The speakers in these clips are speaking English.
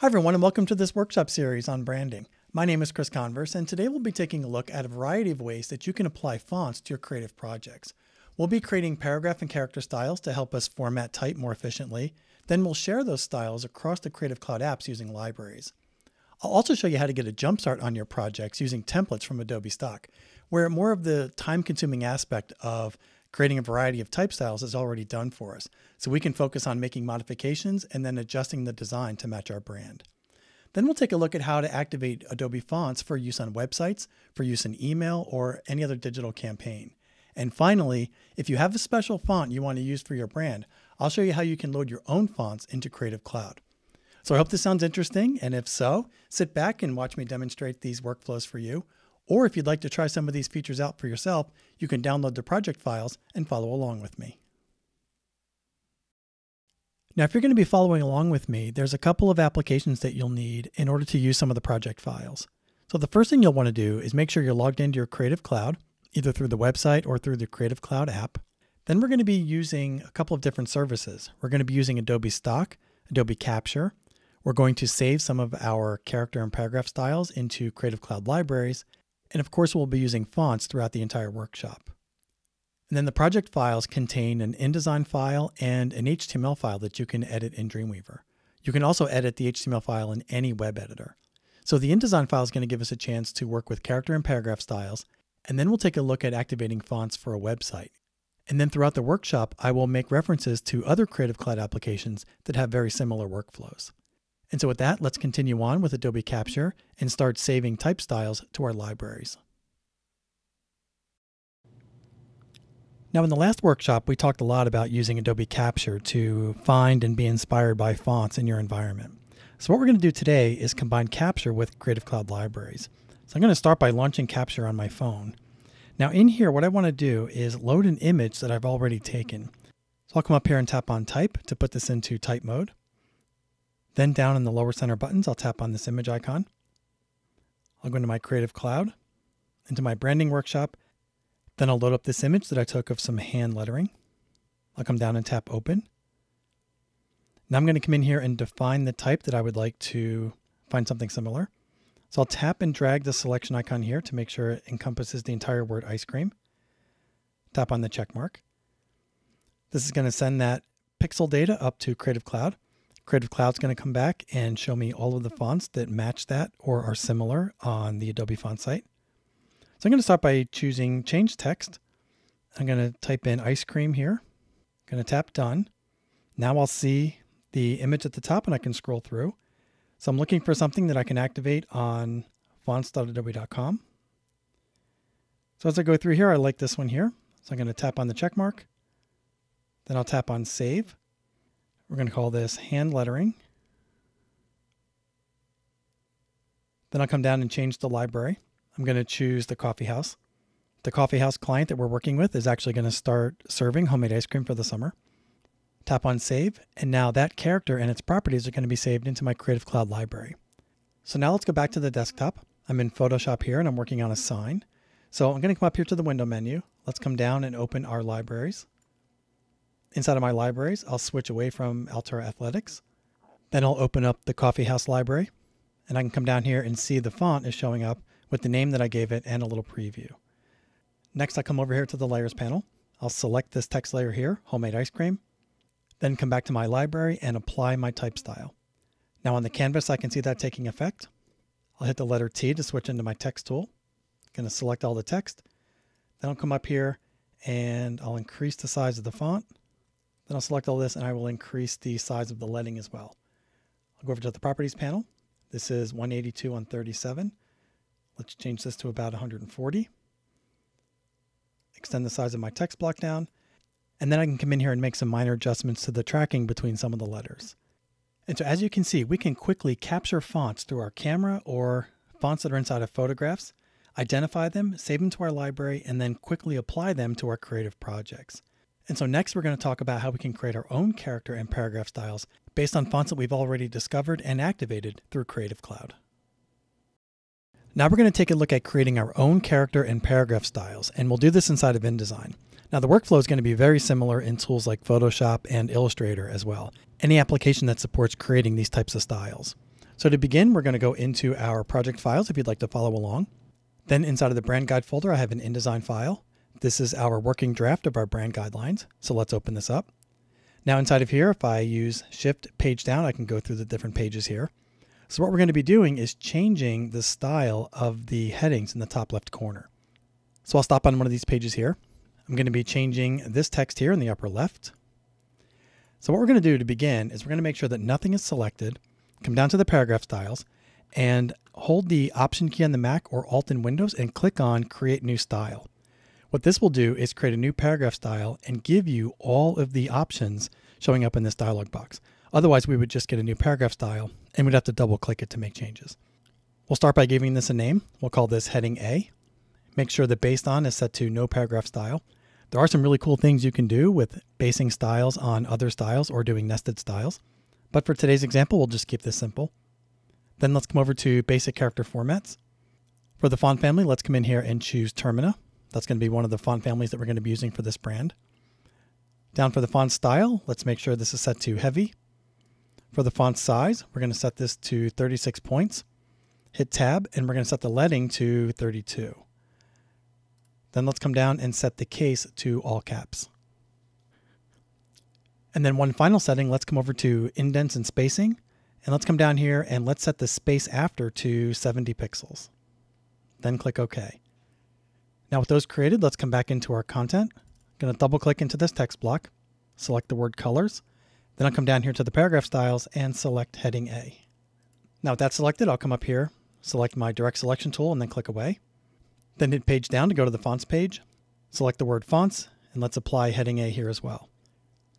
Hi, everyone, and welcome to this workshop series on branding. My name is Chris Converse, and today we'll be taking a look at a variety of ways that you can apply fonts to your creative projects. We'll be creating paragraph and character styles to help us format type more efficiently. Then we'll share those styles across the Creative Cloud apps using libraries. I'll also show you how to get a jumpstart on your projects using templates from Adobe Stock, where more of the time consuming aspect of creating a variety of type styles is already done for us. So we can focus on making modifications and then adjusting the design to match our brand. Then we'll take a look at how to activate Adobe Fonts for use on websites, for use in email, or any other digital campaign. And finally, if you have a special font you want to use for your brand, I'll show you how you can load your own fonts into Creative Cloud. So I hope this sounds interesting, and if so, sit back and watch me demonstrate these workflows for you. Or if you'd like to try some of these features out for yourself, you can download the project files and follow along with me. Now, if you're going to be following along with me, there's a couple of applications that you'll need in order to use some of the project files. So the first thing you'll want to do is make sure you're logged into your Creative Cloud, either through the website or through the Creative Cloud app. Then we're going to be using a couple of different services. We're going to be using Adobe Stock, Adobe Capture. We're going to save some of our character and paragraph styles into Creative Cloud libraries. And of course, we'll be using fonts throughout the entire workshop. And then the project files contain an InDesign file and an HTML file that you can edit in Dreamweaver. You can also edit the HTML file in any web editor. So the InDesign file is going to give us a chance to work with character and paragraph styles, and then we'll take a look at activating fonts for a website. And then throughout the workshop, I will make references to other Creative Cloud applications that have very similar workflows. And so with that, let's continue on with Adobe Capture and start saving type styles to our libraries. Now, in the last workshop, we talked a lot about using Adobe Capture to find and be inspired by fonts in your environment. So what we're going to do today is combine Capture with Creative Cloud Libraries. So I'm going to start by launching Capture on my phone. Now in here, what I want to do is load an image that I've already taken. So I'll come up here and tap on Type to put this into type mode. Then down in the lower center buttons, I'll tap on this image icon. I'll go into my Creative Cloud, into my branding workshop, then I'll load up this image that I took of some hand lettering. I'll come down and tap open. Now I'm going to come in here and define the type that I would like to find something similar. So I'll tap and drag the selection icon here to make sure it encompasses the entire word ice cream. Tap on the check mark. This is going to send that pixel data up to Creative Cloud. Creative Cloud's going to come back and show me all of the fonts that match that or are similar on the Adobe font site. So I'm going to start by choosing change text. I'm going to type in ice cream here. I'm going to tap done. Now I'll see the image at the top and I can scroll through. So I'm looking for something that I can activate on fonts.adobe.com. So as I go through here, I like this one here. So I'm going to tap on the check mark. Then I'll tap on save. We're going to call this hand lettering. Then I'll come down and change the library. I'm going to choose the coffee house. The coffee house client that we're working with is actually going to start serving homemade ice cream for the summer. Tap on save, and now that character and its properties are going to be saved into my Creative Cloud library. So now let's go back to the desktop. I'm in Photoshop here and I'm working on a sign. So I'm going to come up here to the window menu. Let's come down and open our libraries. Inside of my libraries, I'll switch away from Altura Athletics. Then I'll open up the Coffee House library and I can come down here and see the font is showing up with the name that I gave it and a little preview. Next, I come over here to the layers panel. I'll select this text layer here, homemade ice cream, then come back to my library and apply my type style. Now on the canvas, I can see that taking effect. I'll hit the letter T to switch into my text tool. I'm going to select all the text. Then I'll come up here and I'll increase the size of the font. Then I'll select all this and I will increase the size of the leading as well. I'll go over to the properties panel. This is 182 on 37. Let's change this to about 140. Extend the size of my text block down. And then I can come in here and make some minor adjustments to the tracking between some of the letters. And so as you can see, we can quickly capture fonts through our camera or fonts that are inside of photographs, identify them, save them to our library, and then quickly apply them to our creative projects. And so next we're going to talk about how we can create our own character and paragraph styles based on fonts that we've already discovered and activated through Creative Cloud. Now we're going to take a look at creating our own character and paragraph styles, and we'll do this inside of InDesign. Now the workflow is going to be very similar in tools like Photoshop and Illustrator as well, any application that supports creating these types of styles. So to begin, we're going to go into our project files if you'd like to follow along. Then inside of the brand guide folder, I have an InDesign file. This is our working draft of our brand guidelines. So let's open this up. Now inside of here, if I use shift page down, I can go through the different pages here. So what we're going to be doing is changing the style of the headings in the top left corner. So I'll stop on one of these pages here. I'm going to be changing this text here in the upper left. So what we're going to do to begin is we're going to make sure that nothing is selected come down to the paragraph styles and hold the option key on the Mac or Alt in Windows and click on create new style. What this will do is create a new paragraph style and give you all of the options showing up in this dialog box. Otherwise, we would just get a new paragraph style and we'd have to double click it to make changes. We'll start by giving this a name. We'll call this heading A. Make sure the based on is set to no paragraph style. There are some really cool things you can do with basing styles on other styles or doing nested styles. But for today's example, we'll just keep this simple. Then let's come over to basic character formats. For the font family, let's come in here and choose Termina. That's going to be one of the font families that we're going to be using for this brand. Down for the font style, let's make sure this is set to heavy. For the font size, we're going to set this to 36 points. Hit tab and we're going to set the leading to 32. Then let's come down and set the case to all caps. And then one final setting, let's come over to indents and spacing. And let's come down here and let's set the space after to 70 pixels. Then click OK. Now with those created, let's come back into our content. I'm going to double click into this text block, select the word colors. Then I'll come down here to the paragraph styles and select heading A. Now with that selected, I'll come up here, select my direct selection tool and then click away. Then hit page down to go to the fonts page, select the word fonts, and let's apply heading A here as well.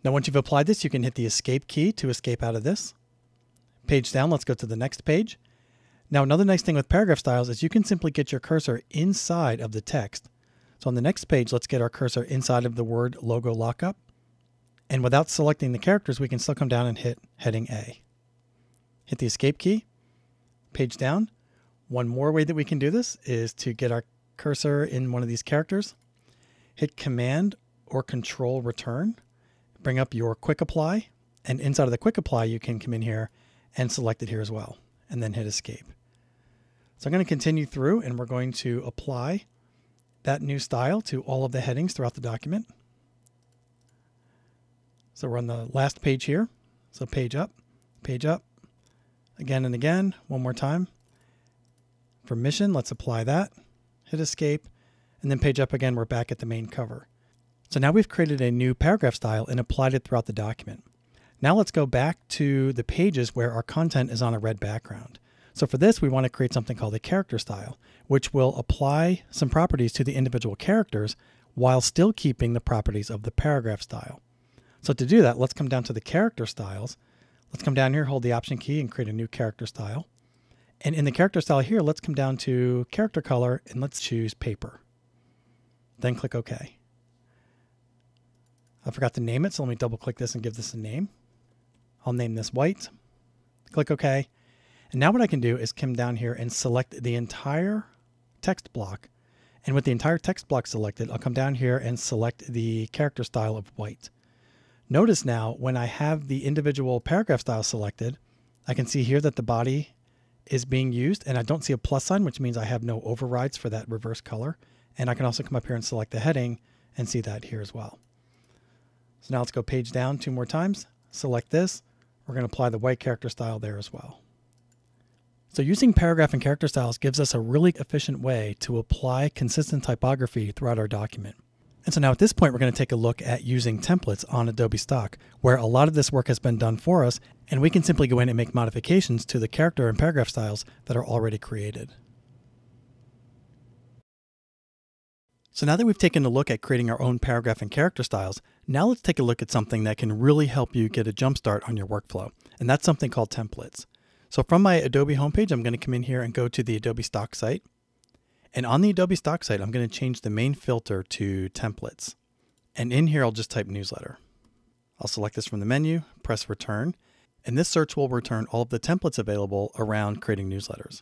Now once you've applied this, you can hit the escape key to escape out of this. Page down, let's go to the next page. Now another nice thing with paragraph styles is you can simply get your cursor inside of the text. So on the next page, let's get our cursor inside of the word logo lockup. And without selecting the characters, we can still come down and hit heading A. Hit the escape key, page down. One more way that we can do this is to get our cursor in one of these characters, hit command or control return bring up your quick apply and inside of the quick apply you can come in here and select it here as well and then hit escape. So I'm going to continue through and we're going to apply that new style to all of the headings throughout the document. So we're on the last page here. So page up, page up, again and again, one more time. For mission, let's apply that, hit escape, and then page up again, we're back at the main cover. So now we've created a new paragraph style and applied it throughout the document. Now let's go back to the pages where our content is on a red background. So for this, we want to create something called a character style, which will apply some properties to the individual characters while still keeping the properties of the paragraph style. So to do that, let's come down to the character styles. Let's come down here, hold the option key and create a new character style. And in the character style here, let's come down to character color and let's choose paper. Then click OK. I forgot to name it, so let me double click this and give this a name. I'll name this white. Click OK. And now what I can do is come down here and select the entire text block. And with the entire text block selected, I'll come down here and select the character style of white. Notice now when I have the individual paragraph style selected, I can see here that the body is being used and I don't see a plus sign, which means I have no overrides for that reverse color. And I can also come up here and select the heading and see that here as well. So now let's go page down two more times, select this. We're going to apply the white character style there as well. So using paragraph and character styles gives us a really efficient way to apply consistent typography throughout our document. And so now at this point, we're going to take a look at using templates on Adobe Stock, where a lot of this work has been done for us, and we can simply go in and make modifications to the character and paragraph styles that are already created. So now that we've taken a look at creating our own paragraph and character styles, now let's take a look at something that can really help you get a jumpstart on your workflow, and that's something called templates. So from my Adobe homepage, I'm going to come in here and go to the Adobe Stock site. And on the Adobe Stock site, I'm going to change the main filter to templates. And in here, I'll just type newsletter. I'll select this from the menu, press return, and this search will return all of the templates available around creating newsletters.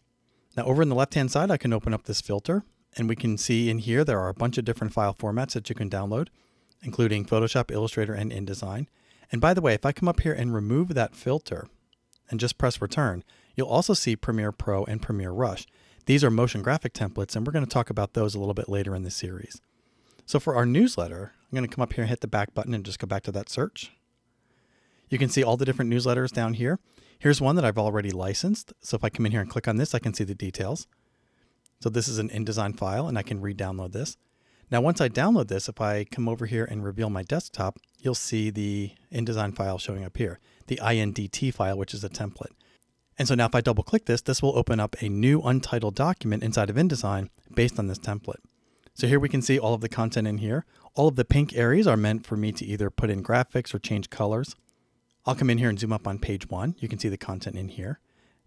Now over in the left-hand side, I can open up this filter and we can see in here there are a bunch of different file formats that you can download, including Photoshop, Illustrator, and InDesign. And by the way, if I come up here and remove that filter and just press return, You'll also see Premiere Pro and Premiere Rush. These are motion graphic templates, and we're going to talk about those a little bit later in the series. So for our newsletter, I'm going to come up here and hit the back button and just go back to that search. You can see all the different newsletters down here. Here's one that I've already licensed. So if I come in here and click on this, I can see the details. So this is an InDesign file and I can re-download this. Now, once I download this, if I come over here and reveal my desktop, you'll see the InDesign file showing up here, the INDT file, which is a template. And so now if I double click this, this will open up a new untitled document inside of InDesign based on this template. So here we can see all of the content in here. All of the pink areas are meant for me to either put in graphics or change colors. I'll come in here and zoom up on page one. You can see the content in here.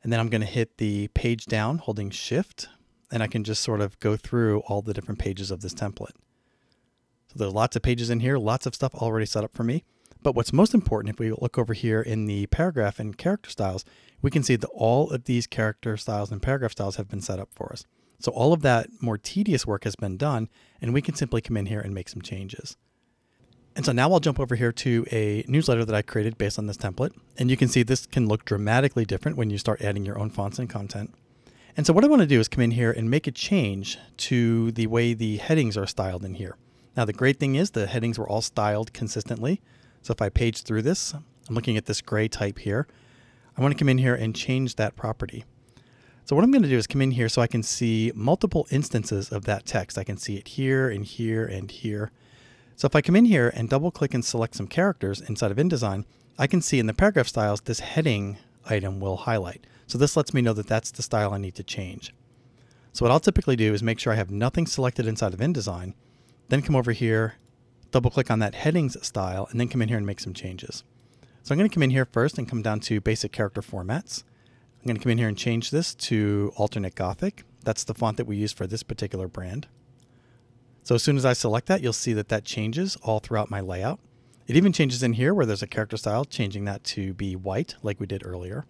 And then I'm going to hit the page down holding shift and I can just sort of go through all the different pages of this template. So there's lots of pages in here, lots of stuff already set up for me. But what's most important, if we look over here in the paragraph and character styles, we can see that all of these character styles and paragraph styles have been set up for us. So all of that more tedious work has been done, and we can simply come in here and make some changes. And so now I'll jump over here to a newsletter that I created based on this template. And you can see this can look dramatically different when you start adding your own fonts and content. And so what I want to do is come in here and make a change to the way the headings are styled in here. Now the great thing is the headings were all styled consistently. So if I page through this, I'm looking at this gray type here. I want to come in here and change that property. So what I'm going to do is come in here so I can see multiple instances of that text. I can see it here and here and here. So if I come in here and double click and select some characters inside of InDesign, I can see in the paragraph styles, this heading item will highlight. So this lets me know that that's the style I need to change. So what I'll typically do is make sure I have nothing selected inside of InDesign, then come over here, double click on that headings style, and then come in here and make some changes. So I'm going to come in here first and come down to basic character formats. I'm going to come in here and change this to alternate Gothic. That's the font that we use for this particular brand. So as soon as I select that, you'll see that that changes all throughout my layout. It even changes in here where there's a character style, changing that to be white like we did earlier.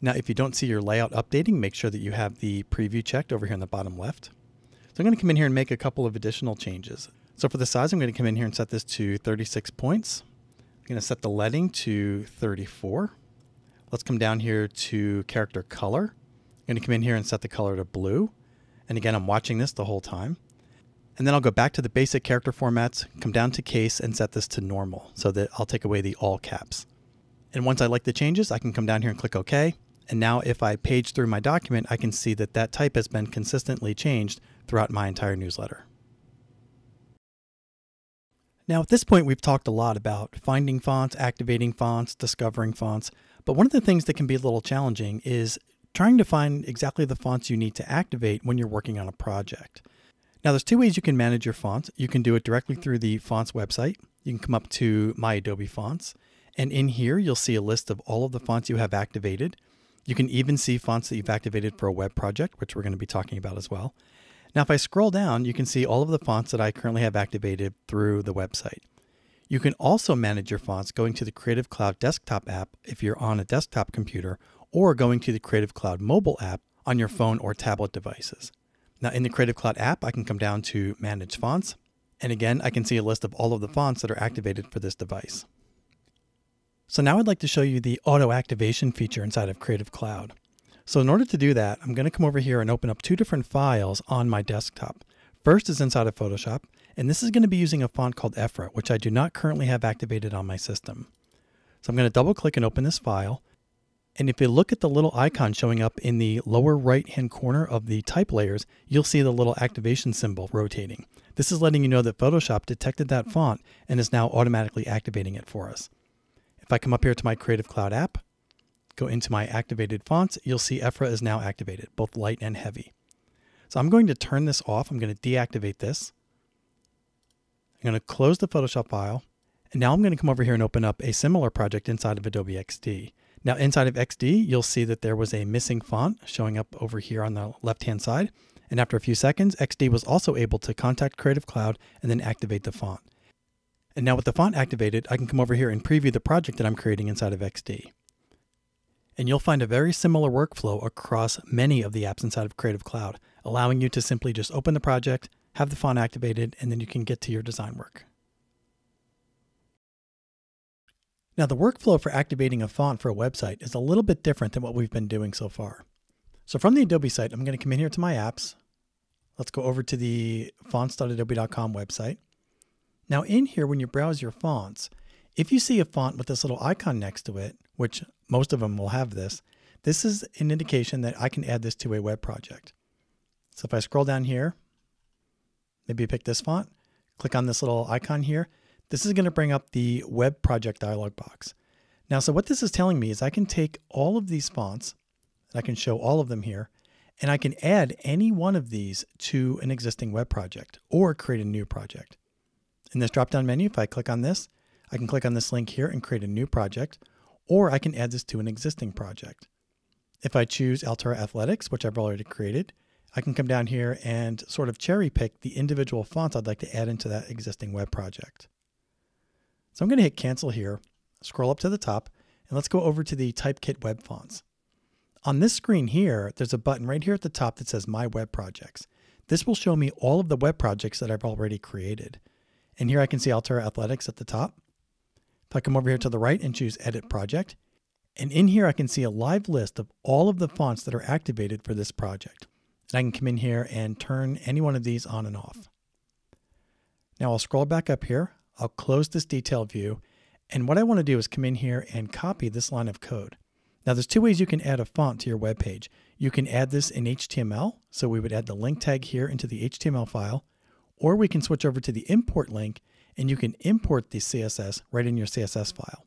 Now, if you don't see your layout updating, make sure that you have the preview checked over here in the bottom left. So I'm going to come in here and make a couple of additional changes. So for the size, I'm going to come in here and set this to 36 points. I'm going to set the leading to 34. Let's come down here to character color. I'm going to come in here and set the color to blue. And again, I'm watching this the whole time. And then I'll go back to the basic character formats, come down to case and set this to normal so that I'll take away the all caps. And once I like the changes, I can come down here and click OK. And now if I page through my document, I can see that that type has been consistently changed throughout my entire newsletter. Now at this point, we've talked a lot about finding fonts, activating fonts, discovering fonts, but one of the things that can be a little challenging is trying to find exactly the fonts you need to activate when you're working on a project. Now there's two ways you can manage your fonts. You can do it directly mm-hmm. through the fonts website. You can come up to My Adobe Fonts, and in here you'll see a list of all of the fonts you have activated. You can even see fonts that you've activated for a web project, which we're going to be talking about as well. Now, if I scroll down, you can see all of the fonts that I currently have activated through the website. You can also manage your fonts going to the Creative Cloud desktop app if you're on a desktop computer, or going to the Creative Cloud mobile app on your phone or tablet devices. Now, in the Creative Cloud app, I can come down to Manage Fonts, and again, I can see a list of all of the fonts that are activated for this device. So now I'd like to show you the auto activation feature inside of Creative Cloud. So in order to do that, I'm going to come over here and open up two different files on my desktop. First is inside of Photoshop, and this is going to be using a font called Effra, which I do not currently have activated on my system. So I'm going to double click and open this file. And if you look at the little icon showing up in the lower right hand corner of the type layers, you'll see the little activation symbol rotating. This is letting you know that Photoshop detected that font and is now automatically activating it for us. If I come up here to my Creative Cloud app, go into my activated fonts, you'll see Effra is now activated, both light and heavy. So I'm going to turn this off. I'm going to deactivate this. I'm going to close the Photoshop file. And now I'm going to come over here and open up a similar project inside of Adobe XD. Now inside of XD, you'll see that there was a missing font showing up over here on the left-hand side. And after a few seconds, XD was also able to contact Creative Cloud and then activate the font. And now with the font activated, I can come over here and preview the project that I'm creating inside of XD. And you'll find a very similar workflow across many of the apps inside of Creative Cloud, allowing you to simply just open the project, have the font activated, and then you can get to your design work. Now, the workflow for activating a font for a website is a little bit different than what we've been doing so far. So from the Adobe site, I'm going to come in here to my apps. Let's go over to the fonts.adobe.com website. Now in here, when you browse your fonts, if you see a font with this little icon next to it, which most of them will have this, this is an indication that I can add this to a web project. So if I scroll down here, maybe pick this font, click on this little icon here, this is going to bring up the web project dialog box. Now, so what this is telling me is I can take all of these fonts, and I can show all of them here, and I can add any one of these to an existing web project or create a new project. In this drop down menu, if I click on this, I can click on this link here and create a new project, or I can add this to an existing project. If I choose Altura Athletics, which I've already created, I can come down here and sort of cherry pick the individual fonts I'd like to add into that existing web project. So I'm going to hit cancel here, scroll up to the top, and let's go over to the Typekit web fonts. On this screen here, there's a button right here at the top that says My Web Projects. This will show me all of the web projects that I've already created. And here I can see Altura Athletics at the top. If I come over here to the right and choose Edit Project, and in here I can see a live list of all of the fonts that are activated for this project. And I can come in here and turn any one of these on and off. Now I'll scroll back up here. I'll close this detail view. And what I want to do is come in here and copy this line of code. Now there's two ways you can add a font to your web page. You can add this in HTML. So we would add the link tag here into the HTML file, or we can switch over to the import link and you can import the CSS right in your CSS file.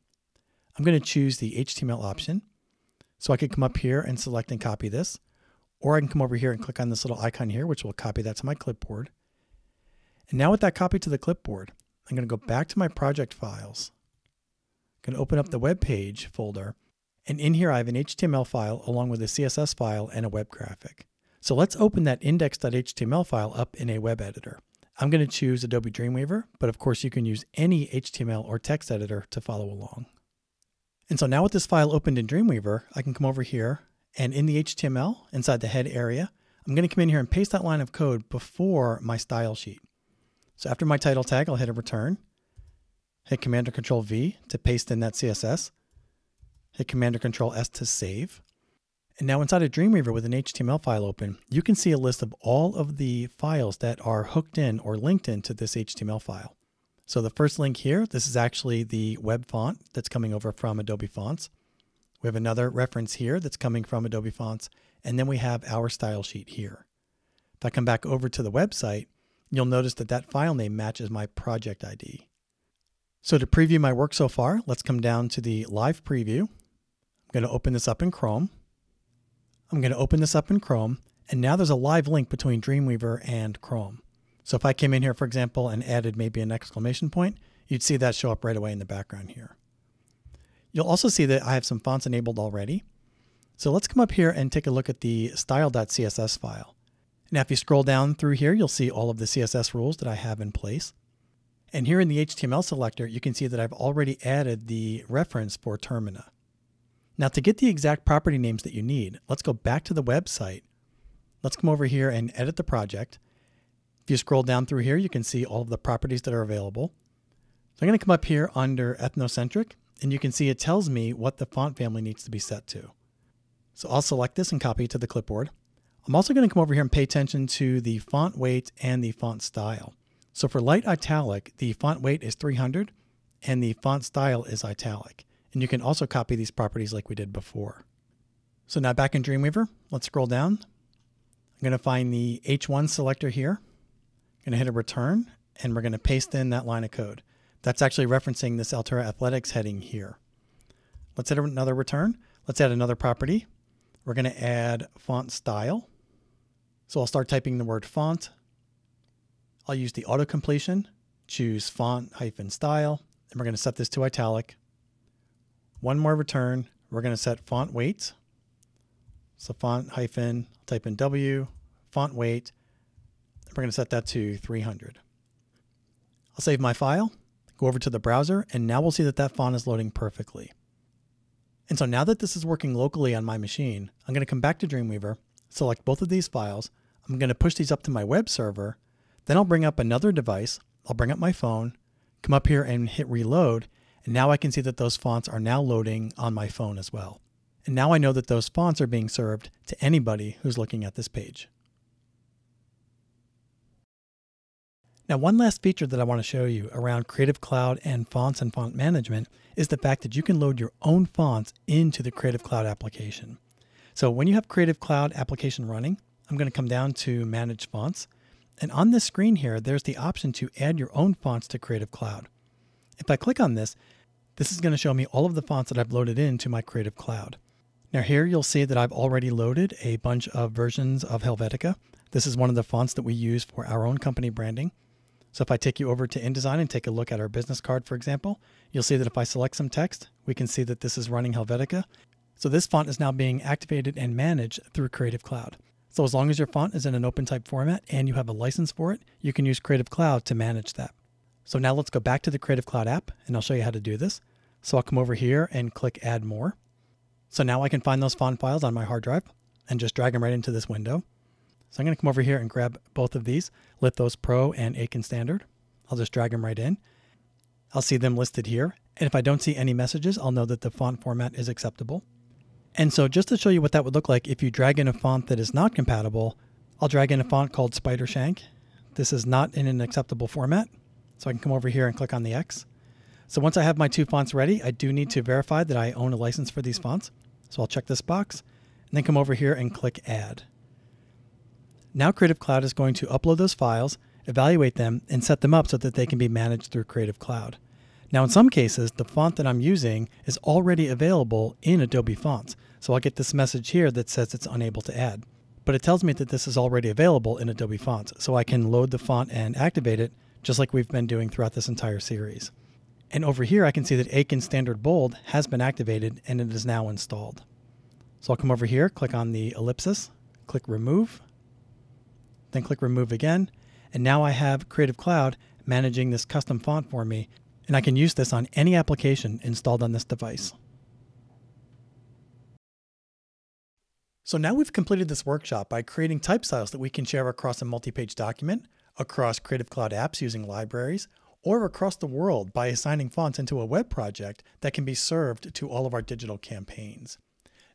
I'm going to choose the HTML option. So I could come up here and select and copy this, or I can come over here and click on this little icon here, which will copy that to my clipboard. And now with that copy to the clipboard, I'm going to go back to my project files. I'm going to open up the web page folder. And in here, I have an HTML file along with a CSS file and a web graphic. So let's open that index.html file up in a web editor. I'm going to choose Adobe Dreamweaver, but of course you can use any HTML or text editor to follow along. And so now with this file opened in Dreamweaver, I can come over here and in the HTML inside the head area, I'm going to come in here and paste that line of code before my style sheet. So after my title tag, I'll hit a return, hit Command or Control V to paste in that CSS, hit Command or Control S to save. And now inside of Dreamweaver with an HTML file open, you can see a list of all of the files that are hooked in or linked into this HTML file. So the first link here, this is actually the web font that's coming over from Adobe Fonts. We have another reference here that's coming from Adobe Fonts, and then we have our style sheet here. If I come back over to the website, you'll notice that that file name matches my project ID. So to preview my work so far, let's come down to the live preview. I'm going to open this up in Chrome. I'm going to open this up in Chrome, and now there's a live link between Dreamweaver and Chrome. So if I came in here, for example, and added maybe an exclamation point, you'd see that show up right away in the background here. You'll also see that I have some fonts enabled already. So let's come up here and take a look at the style.css file. Now, if you scroll down through here, you'll see all of the CSS rules that I have in place. And here in the HTML selector, you can see that I've already added the reference for Termina. Now to get the exact property names that you need, let's go back to the website. Let's come over here and edit the project. If you scroll down through here, you can see all of the properties that are available. So I'm going to come up here under ethnocentric, and you can see it tells me what the font family needs to be set to. So I'll select this and copy it to the clipboard. I'm also going to come over here and pay attention to the font weight and the font style. So for light italic, the font weight is 300 and the font style is italic. And you can also copy these properties like we did before. So now back in Dreamweaver, let's scroll down. I'm going to find the H1 selector here I'm going to hit a return and we're going to paste in that line of code. That's actually referencing this Altura Athletics heading here. Let's hit another return. Let's add another property. We're going to add font style. So I'll start typing the word font. I'll use the auto completion, choose font hyphen style, and we're going to set this to italic. One more return. We're going to set font weight. So font hyphen, type in W, font weight, we're going to set that to 300. I'll save my file, go over to the browser, and now we'll see that that font is loading perfectly. And so now that this is working locally on my machine, I'm going to come back to Dreamweaver, select both of these files. I'm going to push these up to my web server. Then I'll bring up another device. I'll bring up my phone, come up here and hit reload. And now I can see that those fonts are now loading on my phone as well. And now I know that those fonts are being served to anybody who's looking at this page. Now, one last feature that I want to show you around Creative Cloud and fonts and font management is the fact that you can load your own fonts into the Creative Cloud application. So when you have Creative Cloud application running, I'm going to come down to Manage Fonts. And on this screen here, there's the option to add your own fonts to Creative Cloud. If I click on this, this is going to show me all of the fonts that I've loaded into my Creative Cloud. Now here you'll see that I've already loaded a bunch of versions of Helvetica. This is one of the fonts that we use for our own company branding. So if I take you over to InDesign and take a look at our business card, for example, you'll see that if I select some text, we can see that this is running Helvetica. So this font is now being activated and managed through Creative Cloud. So as long as your font is in an open type format and you have a license for it, you can use Creative Cloud to manage that. So now let's go back to the Creative Cloud app and I'll show you how to do this. So I'll come over here and click add more. So now I can find those font files on my hard drive and just drag them right into this window. So I'm going to come over here and grab both of these, Lithos Pro and Aachen Standard. I'll just drag them right in. I'll see them listed here. And if I don't see any messages, I'll know that the font format is acceptable. And so just to show you what that would look like if you drag in a font that is not compatible, I'll drag in a font called Spidershank. This is not in an acceptable format. So I can come over here and click on the X. So once I have my two fonts ready, I do need to verify that I own a license for these fonts. So I'll check this box and then come over here and click Add. Now Creative Cloud is going to upload those files, evaluate them, and set them up so that they can be managed through Creative Cloud. Now, in some cases, the font that I'm using is already available in Adobe Fonts. So I'll get this message here that says it's unable to add. But it tells me that this is already available in Adobe Fonts. So I can load the font and activate it just like we've been doing throughout this entire series. And over here, I can see that Aachen Standard Bold has been activated and it is now installed. So I'll come over here, click on the ellipsis, click Remove, then click remove again. And now I have Creative Cloud managing this custom font for me, and I can use this on any application installed on this device. So now we've completed this workshop by creating type styles that we can share across a multi-page document, across Creative Cloud apps using libraries, or across the world by assigning fonts into a web project that can be served to all of our digital campaigns.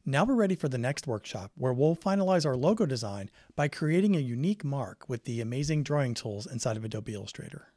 Now we're ready for the next workshop where we'll finalize our logo design by creating a unique mark with the amazing drawing tools inside of Adobe Illustrator.